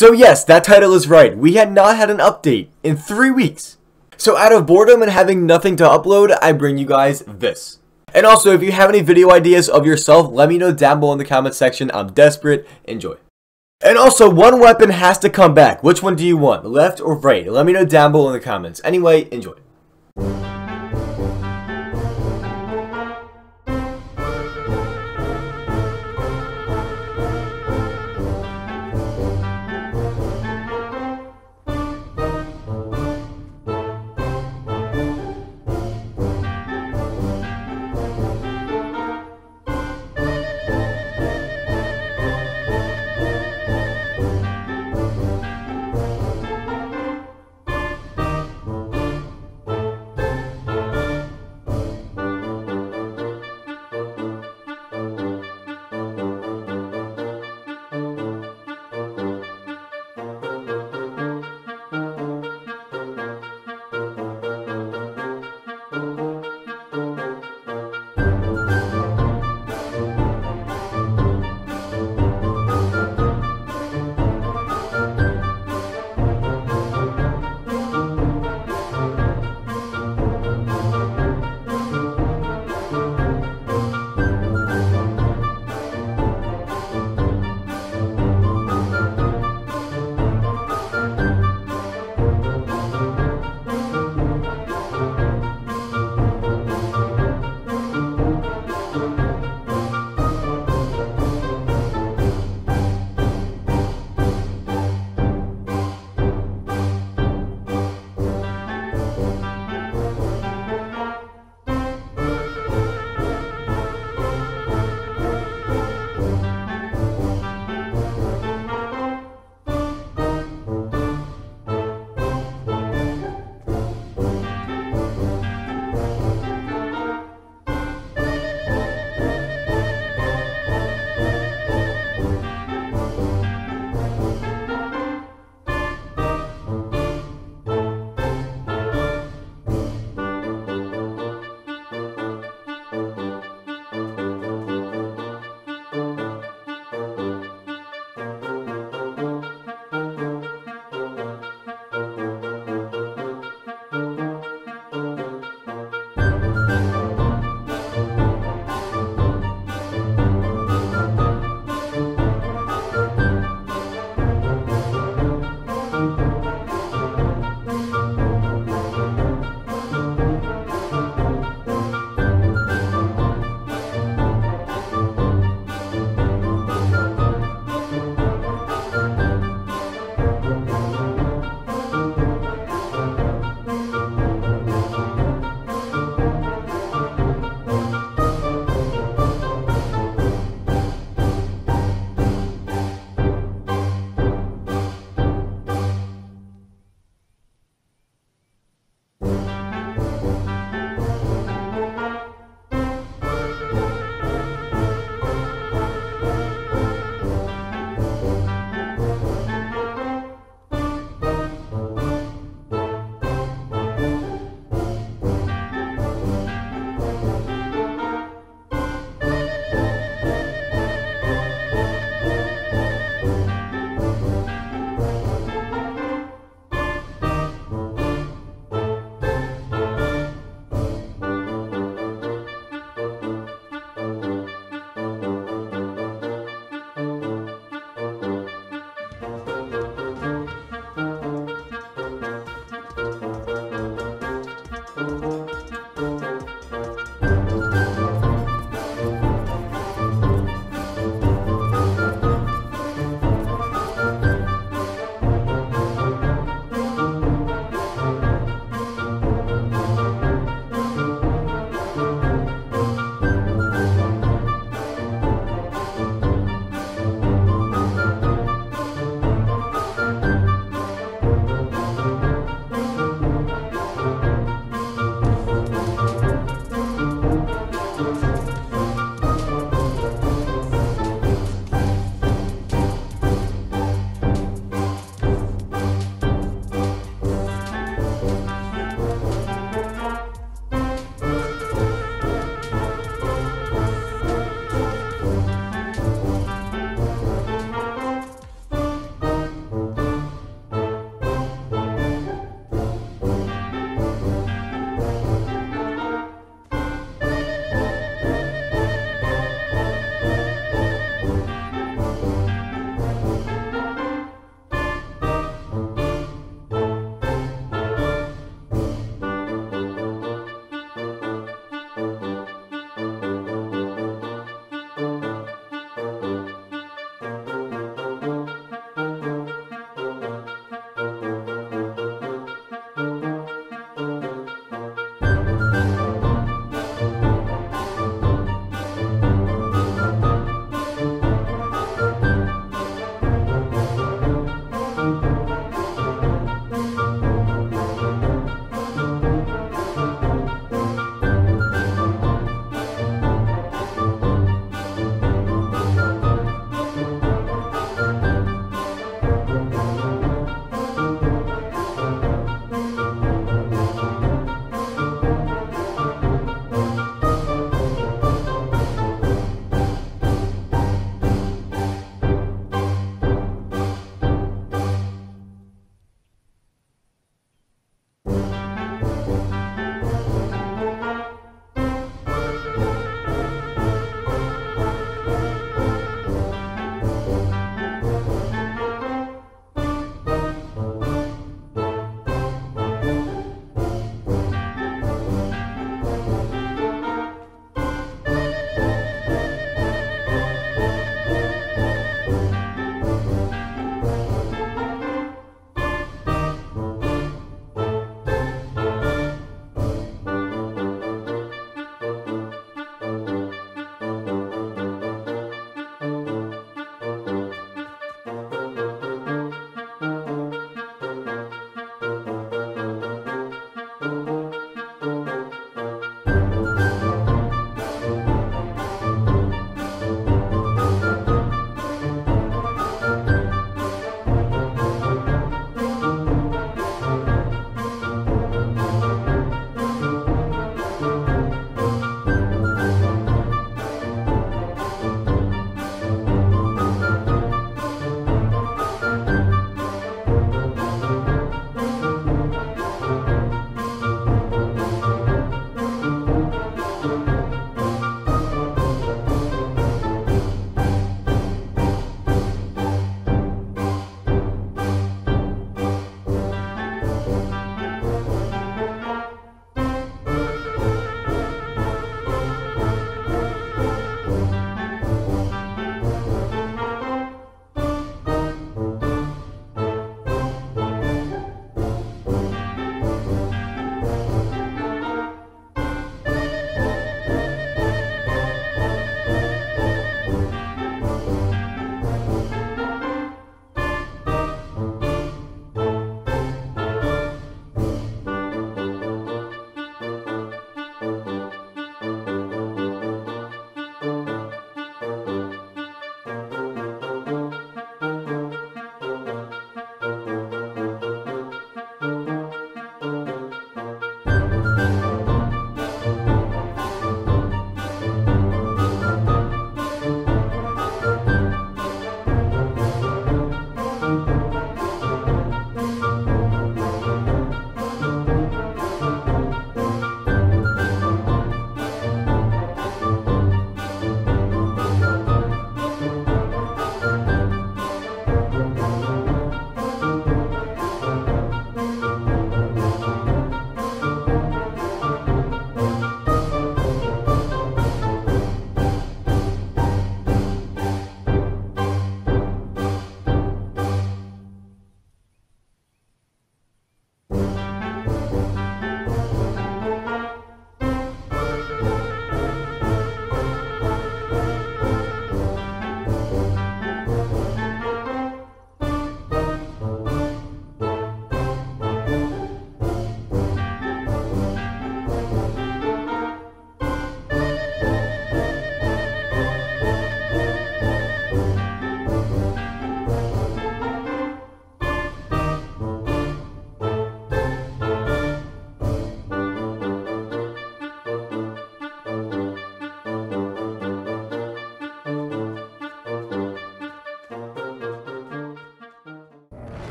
So yes, that title is right. We had not had an update in three weeks. So out of boredom and having nothing to upload, I bring you guys this. And also, if you have any video ideas of yourself, let me know down below in the comment section. I'm desperate. Enjoy. And also, one weapon has to come back. Which one do you want? Left or right? Let me know down below in the comments. Anyway, enjoy.